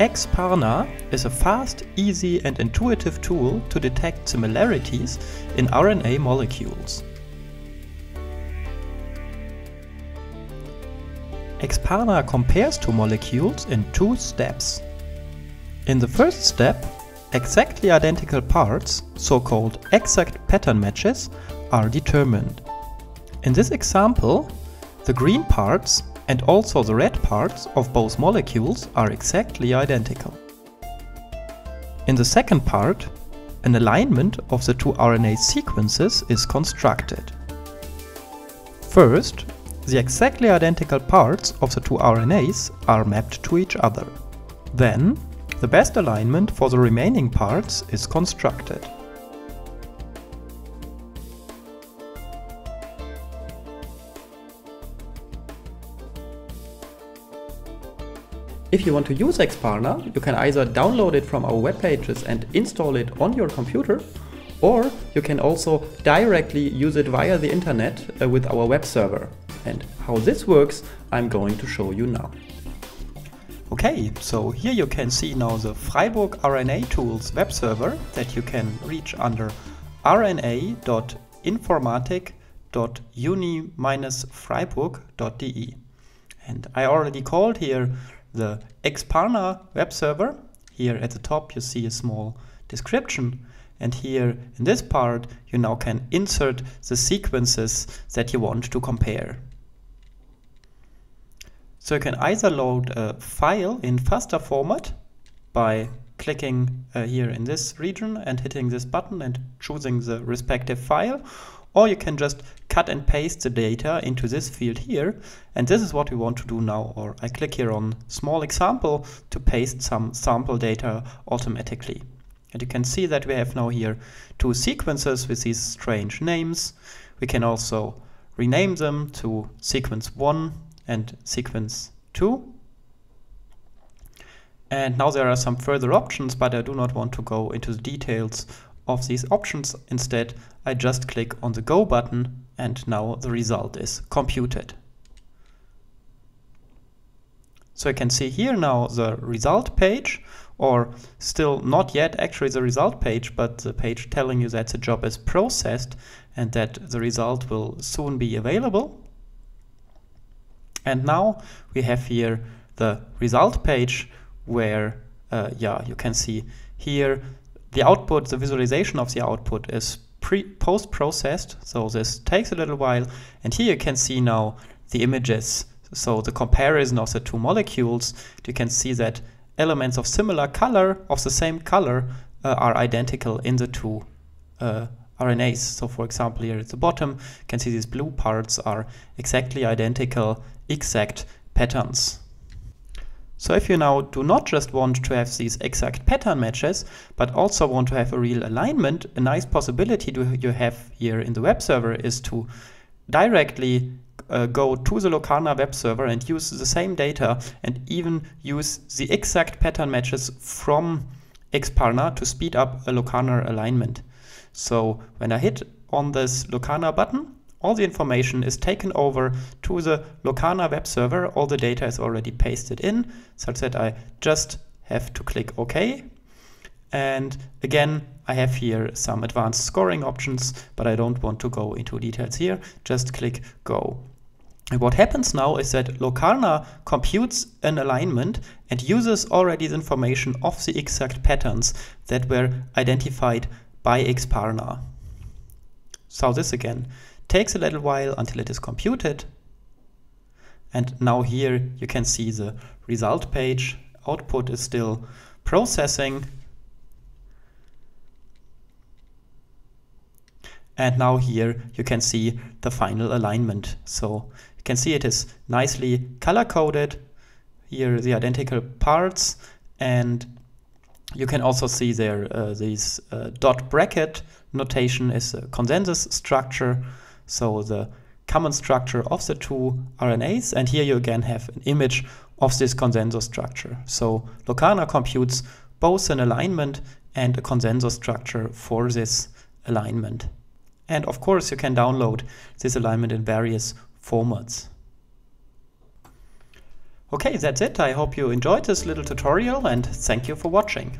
ExpaRNA is a fast, easy and intuitive tool to detect similarities in RNA molecules. ExpaRNA compares two molecules in two steps. In the first step, exactly identical parts, so-called exact pattern matches, are determined. In this example, the green parts and also the red parts of both molecules are exactly identical. In the second part, an alignment of the two RNA sequences is constructed. First, the exactly identical parts of the two RNAs are mapped to each other. Then, the best alignment for the remaining parts is constructed. If you want to use ExpaRNA, you can either download it from our web pages and install it on your computer, or you can also directly use it via the internet uh, with our web server. And how this works, I'm going to show you now. Okay, so here you can see now the Freiburg RNA Tools web server that you can reach under rna.informatik.uni-freiburg.de. And I already called here the ExpaRNA web server. Here at the top you see a small description and here in this part you now can insert the sequences that you want to compare. So you can either load a file in FASTA format by clicking uh, here in this region and hitting this button and choosing the respective file or you can just cut and paste the data into this field here. And this is what we want to do now. Or I click here on small example to paste some sample data automatically. And you can see that we have now here two sequences with these strange names. We can also rename them to sequence 1 and sequence 2. And now there are some further options, but I do not want to go into the details of these options. Instead, I just click on the Go button and now the result is computed. So I can see here now the result page, or still not yet actually the result page, but the page telling you that the job is processed and that the result will soon be available. And now we have here the result page where, uh, yeah, you can see here the output, the visualization of the output is pre post-processed, so this takes a little while. And here you can see now the images. So the comparison of the two molecules, you can see that elements of similar color, of the same color, uh, are identical in the two uh, RNAs. So for example, here at the bottom, you can see these blue parts are exactly identical, exact patterns. So if you now do not just want to have these exact pattern matches, but also want to have a real alignment, a nice possibility to, you have here in the web server is to directly uh, go to the Locarna web server and use the same data and even use the exact pattern matches from ExpaRNA to speed up a Locarna alignment. So when I hit on this Locarna button, all the information is taken over to the Locarna web server. All the data is already pasted in, such that I just have to click OK. And again, I have here some advanced scoring options, but I don't want to go into details here. Just click Go. And what happens now is that Locarna computes an alignment and uses already the information of the exact patterns that were identified by ExpaRNA. So this again, Takes a little while until it is computed. And now here you can see the result page. Output is still processing. And now here you can see the final alignment. So you can see it is nicely color coded. Here the identical parts and you can also see there uh, this uh, dot bracket notation is a consensus structure so the common structure of the two RNAs, and here you again have an image of this consensus structure. So Locarna computes both an alignment and a consensus structure for this alignment. And of course you can download this alignment in various formats. Okay, that's it. I hope you enjoyed this little tutorial and thank you for watching.